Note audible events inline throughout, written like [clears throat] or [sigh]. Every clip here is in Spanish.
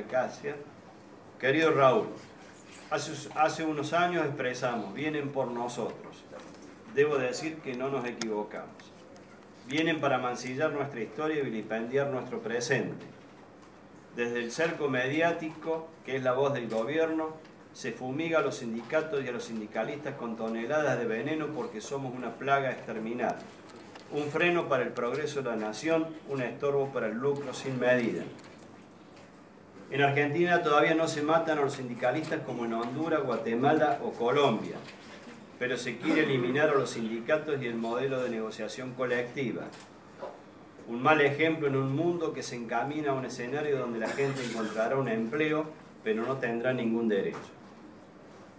de la Casia. Querido Raúl, hace, hace unos años expresamos, vienen por nosotros. Debo decir que no nos equivocamos. Vienen para mancillar nuestra historia y vilipendiar nuestro presente. Desde el cerco mediático, que es la voz del gobierno, se fumiga a los sindicatos y a los sindicalistas con toneladas de veneno porque somos una plaga exterminada. Un freno para el progreso de la nación, un estorbo para el lucro sin medida. En Argentina todavía no se matan a los sindicalistas como en Honduras, Guatemala o Colombia, pero se quiere eliminar a los sindicatos y el modelo de negociación colectiva. Un mal ejemplo en un mundo que se encamina a un escenario donde la gente encontrará un empleo, pero no tendrá ningún derecho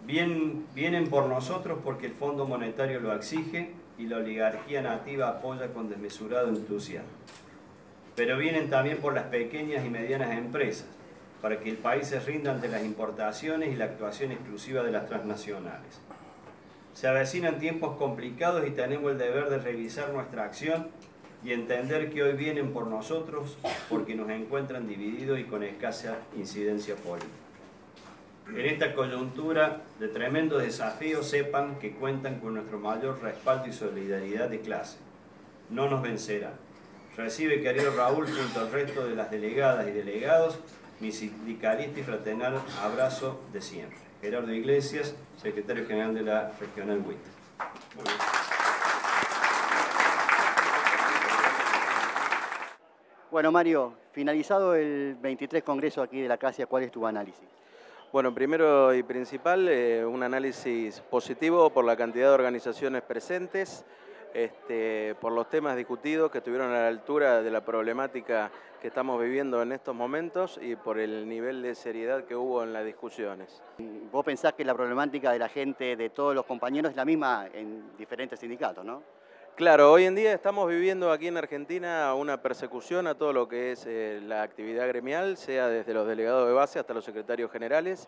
vienen por nosotros porque el Fondo Monetario lo exige y la oligarquía nativa apoya con desmesurado entusiasmo. Pero vienen también por las pequeñas y medianas empresas, para que el país se rinda ante las importaciones y la actuación exclusiva de las transnacionales. Se avecinan tiempos complicados y tenemos el deber de revisar nuestra acción y entender que hoy vienen por nosotros porque nos encuentran divididos y con escasa incidencia política. En esta coyuntura de tremendo desafío sepan que cuentan con nuestro mayor respaldo y solidaridad de clase. No nos vencerá. Recibe, querido Raúl, junto al resto de las delegadas y delegados, mi sindicalista y fraternal abrazo de siempre. Gerardo Iglesias, secretario general de la Regional WIT. Bueno, Mario, finalizado el 23 Congreso aquí de la CASIA, ¿cuál es tu análisis? Bueno, primero y principal, eh, un análisis positivo por la cantidad de organizaciones presentes, este, por los temas discutidos que estuvieron a la altura de la problemática que estamos viviendo en estos momentos y por el nivel de seriedad que hubo en las discusiones. Vos pensás que la problemática de la gente, de todos los compañeros, es la misma en diferentes sindicatos, ¿no? Claro, hoy en día estamos viviendo aquí en Argentina una persecución a todo lo que es eh, la actividad gremial, sea desde los delegados de base hasta los secretarios generales.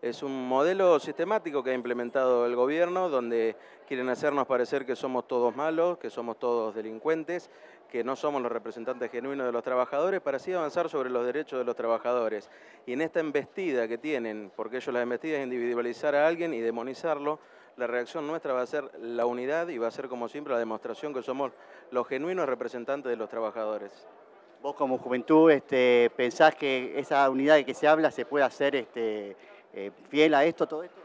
Es un modelo sistemático que ha implementado el gobierno donde quieren hacernos parecer que somos todos malos, que somos todos delincuentes, que no somos los representantes genuinos de los trabajadores para así avanzar sobre los derechos de los trabajadores. Y en esta embestida que tienen, porque ellos la embestida es individualizar a alguien y demonizarlo, la reacción nuestra va a ser la unidad y va a ser como siempre la demostración que somos los genuinos representantes de los trabajadores. Vos como juventud este, pensás que esa unidad de que se habla se puede hacer este, eh, fiel a esto, todo esto?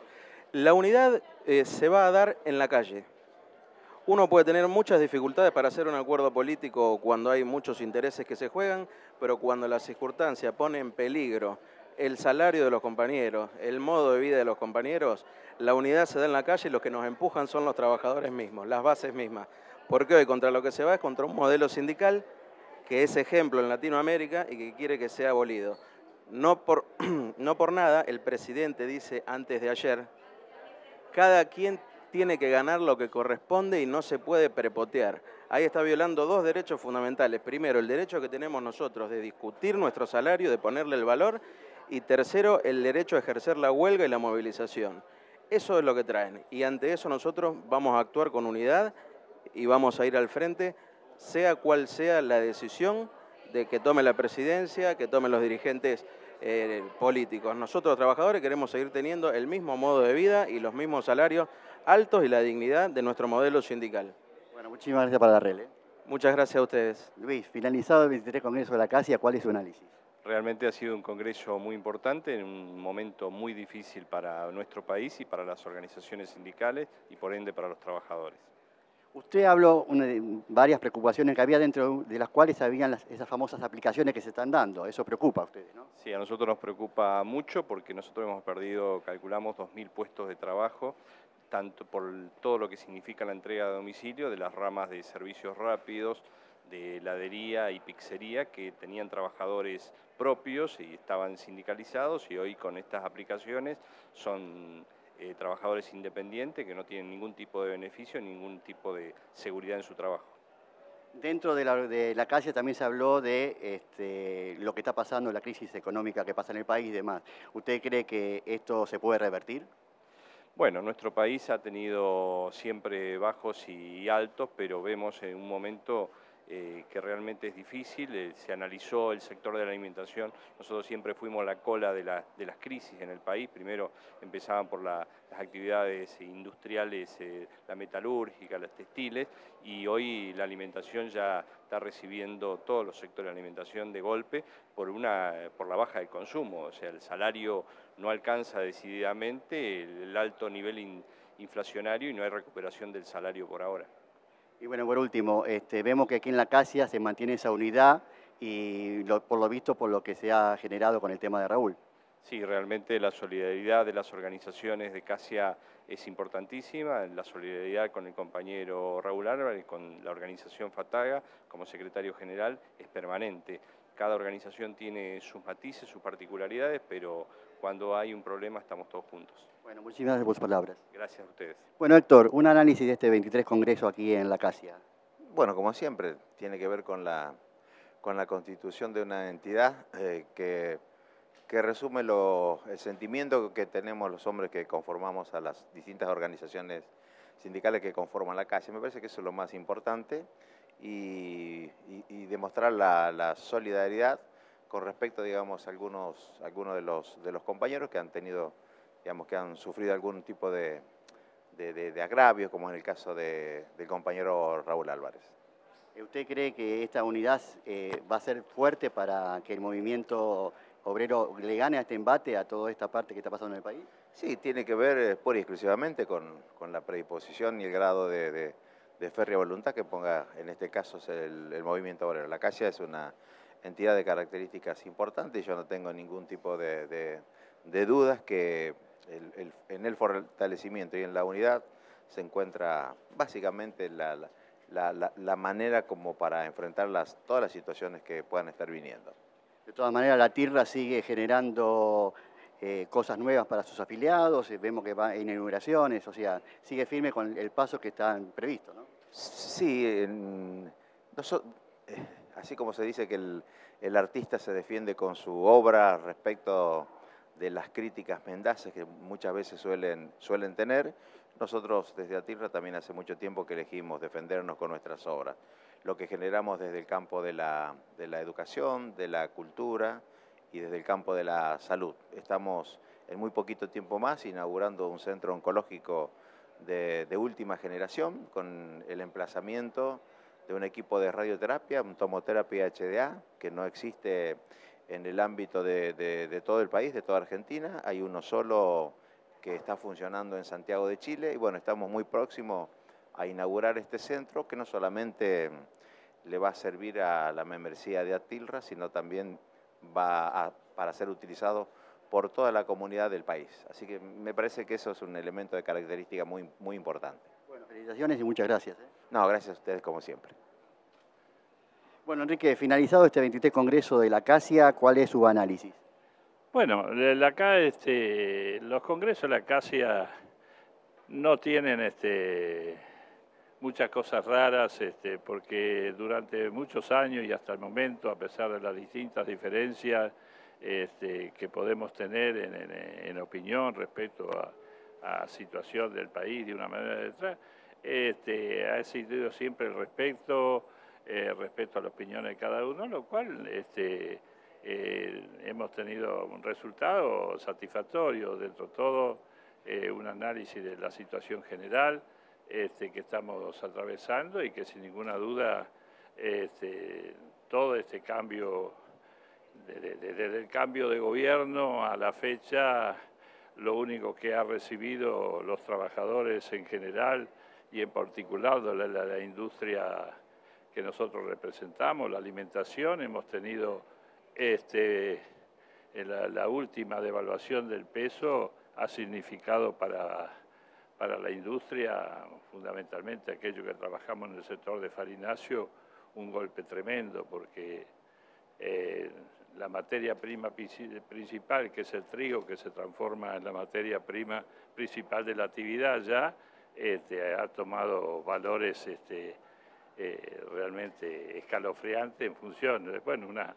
La unidad eh, se va a dar en la calle. Uno puede tener muchas dificultades para hacer un acuerdo político cuando hay muchos intereses que se juegan, pero cuando la circunstancia pone en peligro el salario de los compañeros, el modo de vida de los compañeros, la unidad se da en la calle y los que nos empujan son los trabajadores mismos, las bases mismas. Porque hoy contra lo que se va es contra un modelo sindical que es ejemplo en Latinoamérica y que quiere que sea abolido. No por, [clears throat] no por nada, el presidente dice antes de ayer, cada quien tiene que ganar lo que corresponde y no se puede prepotear. Ahí está violando dos derechos fundamentales. Primero, el derecho que tenemos nosotros de discutir nuestro salario, de ponerle el valor, y tercero, el derecho a ejercer la huelga y la movilización. Eso es lo que traen y ante eso nosotros vamos a actuar con unidad y vamos a ir al frente, sea cual sea la decisión de que tome la presidencia, que tomen los dirigentes eh, políticos. Nosotros, los trabajadores, queremos seguir teniendo el mismo modo de vida y los mismos salarios altos y la dignidad de nuestro modelo sindical. Bueno, muchísimas gracias para la rele. Muchas gracias a ustedes. Luis, finalizado el 23 Congreso de la CASIA, ¿cuál es su análisis? Realmente ha sido un congreso muy importante en un momento muy difícil para nuestro país y para las organizaciones sindicales y por ende para los trabajadores. Usted habló de varias preocupaciones que había dentro de las cuales habían esas famosas aplicaciones que se están dando. Eso preocupa a ustedes, ¿no? Sí, a nosotros nos preocupa mucho porque nosotros hemos perdido, calculamos, 2.000 puestos de trabajo, tanto por todo lo que significa la entrega de domicilio de las ramas de servicios rápidos, de heladería y pizzería que tenían trabajadores propios y estaban sindicalizados y hoy con estas aplicaciones son eh, trabajadores independientes que no tienen ningún tipo de beneficio, ningún tipo de seguridad en su trabajo. Dentro de la, de la calle también se habló de este, lo que está pasando, la crisis económica que pasa en el país y demás. ¿Usted cree que esto se puede revertir? Bueno, nuestro país ha tenido siempre bajos y altos, pero vemos en un momento eh, que realmente es difícil, eh, se analizó el sector de la alimentación, nosotros siempre fuimos la cola de, las crisis en el país, primero empezaban por las actividades industriales, eh, la metalúrgica, las textiles, y hoy la alimentación ya está recibiendo todos los sectores de alimentación de golpe por, una, por la baja del consumo, o sea, el salario no alcanza decididamente el, alto nivel inflacionario y no hay recuperación del salario por ahora. Y bueno, por último, este, vemos que aquí en la CASIA se mantiene esa unidad y por lo visto por lo que se ha generado con el tema de Raúl. Sí, realmente la solidaridad de las organizaciones de CASIA es importantísima, la solidaridad con el compañero Raúl Álvarez, con la organización FATAGA como secretario general es permanente. Cada organización tiene sus matices, sus particularidades, pero cuando hay un problema estamos todos juntos. Bueno, muchísimas gracias por sus palabras. Gracias a ustedes. Bueno, Héctor, un análisis de este 23 Congreso aquí en la CASIA. Bueno, como siempre, tiene que ver con la, con la constitución de una entidad eh, que, que resume el sentimiento que tenemos los hombres que conformamos a las distintas organizaciones sindicales que conforman la CASIA. Me parece que eso es lo más importante y, demostrar la, solidaridad con respecto, digamos, a algunos, algunos de, los, de los compañeros que han tenido digamos, que han sufrido algún tipo de, de, agravios, como en el caso del compañero Raúl Álvarez. ¿Usted cree que esta unidad eh, va a ser fuerte para que el movimiento obrero le gane a este embate, a toda esta parte que está pasando en el país? Sí, tiene que ver eh, pura y exclusivamente con, la predisposición y el grado de, férrea voluntad que ponga, en este caso, el, el movimiento obrero. La Calle es una entidad de características importantes yo no tengo ningún tipo de dudas que en el fortalecimiento y en la unidad se encuentra básicamente la, manera como para enfrentar las, todas las situaciones que puedan estar viniendo. De todas maneras, la TIRRA sigue generando eh, cosas nuevas para sus afiliados, eh, vemos que va en inauguraciones, o sea, sigue firme con el paso que está previsto, ¿no? Sí, eh, así como se dice que el, artista se defiende con su obra respecto de las críticas mendaces que muchas veces suelen, suelen tener, nosotros desde Atirra también hace mucho tiempo que elegimos defendernos con nuestras obras. Lo que generamos desde el campo de la, educación, de la cultura y desde el campo de la salud. Estamos en muy poquito tiempo más inaugurando un centro oncológico de, de última generación con el emplazamiento de un equipo de radioterapia, un tomoterapia HDA, que no existe en el ámbito de, todo el país, de toda Argentina. Hay uno solo que está funcionando en Santiago de Chile y bueno, estamos muy próximos a inaugurar este centro que no solamente le va a servir a la membresía de Atilra, sino también va a, para ser utilizado por toda la comunidad del país. Así que me parece que eso es un elemento de característica muy, muy importante. Bueno, felicitaciones y muchas gracias. ¿eh? No, gracias a ustedes como siempre. Bueno, Enrique, finalizado este 23 Congreso de la CASIA, ¿cuál es su análisis? Bueno, acá este, los congresos de la CASIA no tienen este, muchas cosas raras, este, porque durante muchos años y hasta el momento, a pesar de las distintas diferencias este, que podemos tener en, opinión respecto a, la situación del país de una manera de otra, este, ha existido siempre el respeto eh, respecto a la opinión de cada uno, lo cual este, eh, hemos tenido un resultado satisfactorio, dentro de todo eh, un análisis de la situación general este, que estamos atravesando y que sin ninguna duda este, todo este cambio, desde el cambio de gobierno a la fecha, lo único que ha recibido los trabajadores en general y en particular la industria que nosotros representamos, la alimentación, hemos tenido este, la, última devaluación del peso ha significado para, para la industria, fundamentalmente aquellos que trabajamos en el sector de farinacio, un golpe tremendo porque eh, la materia prima principal, que es el trigo, que se transforma en la materia prima principal de la actividad ya, este, ha tomado valores este, eh, realmente escalofriante en función de bueno, una,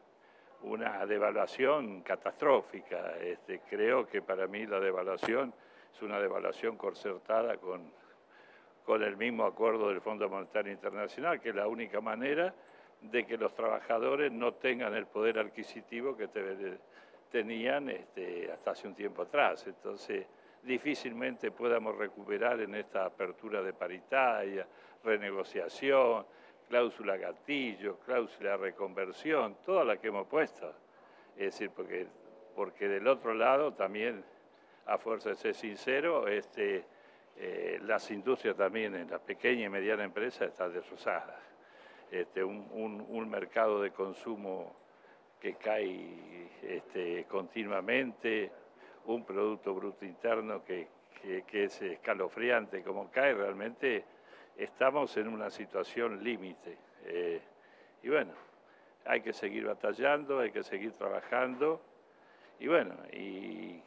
una devaluación catastrófica. Este, creo que para mí la devaluación es una devaluación concertada con, con el mismo acuerdo del Fondo Monetario Internacional, que es la única manera de que los trabajadores no tengan el poder adquisitivo que tenían este, hasta hace un tiempo atrás. Entonces, difícilmente podamos recuperar en esta apertura de paritaria, renegociación, cláusula gatillo, cláusula reconversión, toda la que hemos puesto. Es decir, porque, porque del otro lado también, a fuerza de ser sincero, este, eh, las industrias también en la pequeña y mediana empresa están destrozadas. Este, un, mercado de consumo que cae este, continuamente, un Producto Bruto Interno que, es escalofriante como cae, realmente estamos en una situación límite. Eh, y bueno, hay que seguir batallando, hay que seguir trabajando. Y bueno, y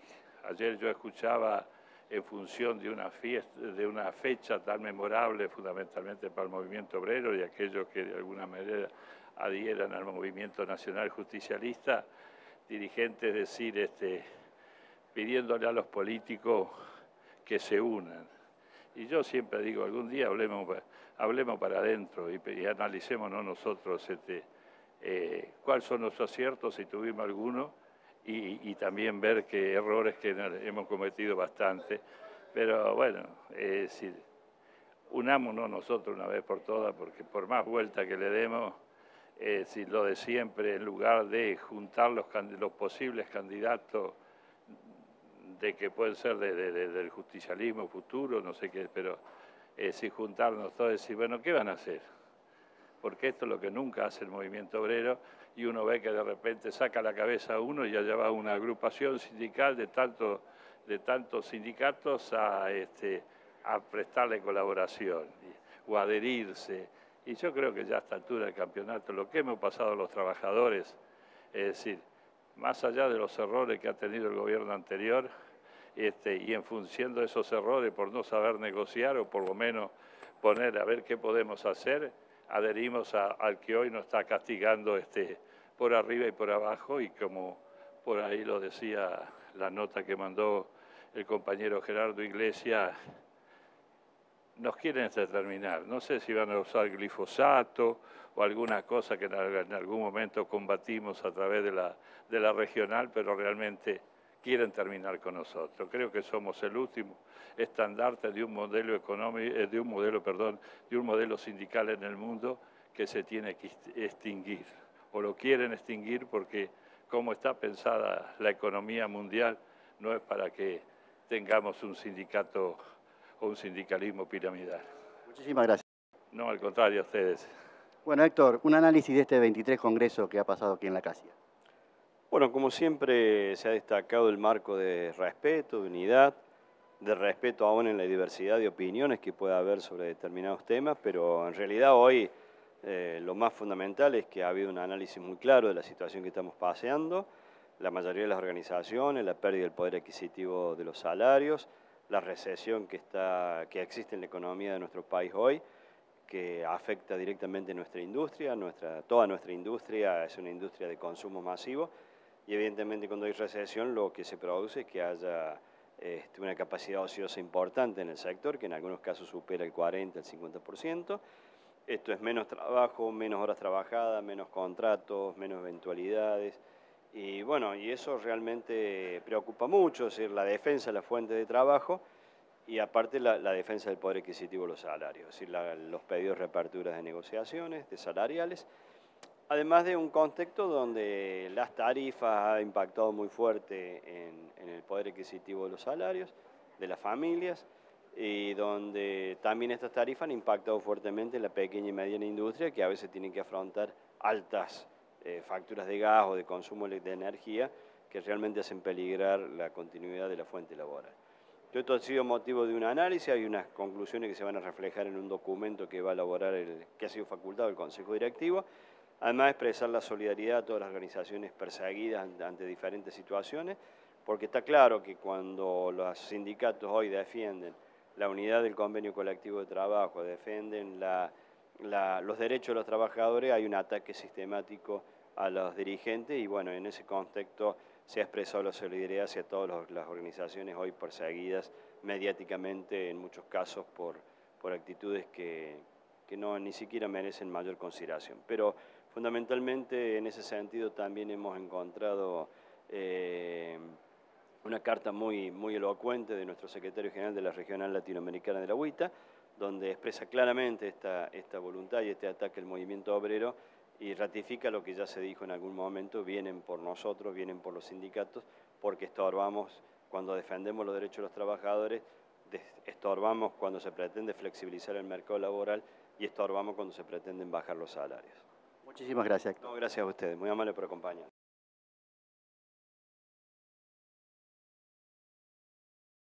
ayer yo escuchaba en función de una, fecha tan memorable, fundamentalmente para el movimiento obrero y aquellos que de alguna manera adhieran al movimiento nacional justicialista, dirigentes decir, este, pidiéndole a los políticos que se unan. Y yo siempre digo, algún día hablemos, hablemos para adentro y, analicemos nosotros este, eh, cuáles son los aciertos, si tuvimos alguno, y, también ver qué errores que hemos cometido bastante. Pero bueno, es decir, unámonos nosotros una vez por todas, porque por más vuelta que le demos, es lo de siempre, en lugar de juntar los, los posibles candidatos de que pueden ser del justicialismo futuro, no sé qué, pero es decir, juntarnos todos y decir, bueno, ¿qué van a hacer? Porque esto es lo que nunca hace el movimiento obrero y uno ve que de repente saca la cabeza a uno y allá va una agrupación sindical de, tanto, de tantos sindicatos a, este, a prestarle colaboración o adherirse. Y yo creo que ya a esta altura del campeonato, lo que hemos pasado los trabajadores, es decir, más allá de los errores que ha tenido el gobierno anterior, este, y en función de esos errores por no saber negociar o por lo menos poner a ver qué podemos hacer, adherimos al que hoy nos está castigando este, por arriba y por abajo y como por ahí lo decía la nota que mandó el compañero Gerardo Iglesias, nos quieren determinar. No sé si van a usar glifosato o alguna cosa que en algún momento combatimos a través de la, de la regional, pero realmente quieren terminar con nosotros. Creo que somos el último estandarte de un modelo económico, eh, de un modelo, perdón, de un modelo sindical en el mundo que se tiene que extinguir o lo quieren extinguir porque como está pensada la economía mundial, no es para que tengamos un sindicato o un sindicalismo piramidal. Muchísimas gracias. No, al contrario, a ustedes. Bueno, Héctor, un análisis de este 23 Congreso que ha pasado aquí en la CASIA. Bueno, como siempre se ha destacado el marco de respeto, de unidad, de respeto aún en la diversidad de opiniones que pueda haber sobre determinados temas, pero en realidad hoy eh, lo más fundamental es que ha habido un análisis muy claro de la situación que estamos paseando, la mayoría de las organizaciones, la pérdida del poder adquisitivo de los salarios, la recesión que, está, que existe en la economía de nuestro país hoy, que afecta directamente nuestra industria, nuestra, toda nuestra industria es una industria de consumo masivo y evidentemente cuando hay recesión lo que se produce es que haya este, una capacidad ociosa importante en el sector, que en algunos casos supera el 40, el 50%, esto es menos trabajo, menos horas trabajadas, menos contratos, menos eventualidades. Y bueno, y eso realmente preocupa mucho, es decir, la defensa de la fuente de trabajo y aparte la, defensa del poder adquisitivo de los salarios, es decir, los pedidos de reaperturas de negociaciones, de salariales, además de un contexto donde las tarifas han impactado muy fuerte en el poder adquisitivo de los salarios, de las familias, y donde también estas tarifas han impactado fuertemente en la pequeña y mediana industria que a veces tienen que afrontar altas eh, facturas de gas o de consumo de energía que realmente hacen peligrar la continuidad de la fuente laboral. Todo esto ha sido motivo de un análisis, hay unas conclusiones que se van a reflejar en un documento que va a elaborar el que ha sido facultado el Consejo Directivo, además de expresar la solidaridad a todas las organizaciones perseguidas ante diferentes situaciones, porque está claro que cuando los sindicatos hoy defienden la unidad del convenio colectivo de trabajo, defienden los derechos de los trabajadores, hay un ataque sistemático a los dirigentes y bueno, en ese contexto se ha expresado la solidaridad hacia todas las organizaciones hoy perseguidas mediáticamente, en muchos casos por, por actitudes que, que no ni siquiera merecen mayor consideración. Pero Fundamentalmente en ese sentido también hemos encontrado eh, una carta muy, muy elocuente de nuestro secretario general de la Regional Latinoamericana de la UITA, donde expresa claramente esta, esta voluntad y este ataque al movimiento obrero y ratifica lo que ya se dijo en algún momento, vienen por nosotros, vienen por los sindicatos, porque estorbamos cuando defendemos los derechos de los trabajadores, estorbamos cuando se pretende flexibilizar el mercado laboral y estorbamos cuando se pretenden bajar los salarios. Muchísimas gracias. Gracias a ustedes, muy amable por acompañar.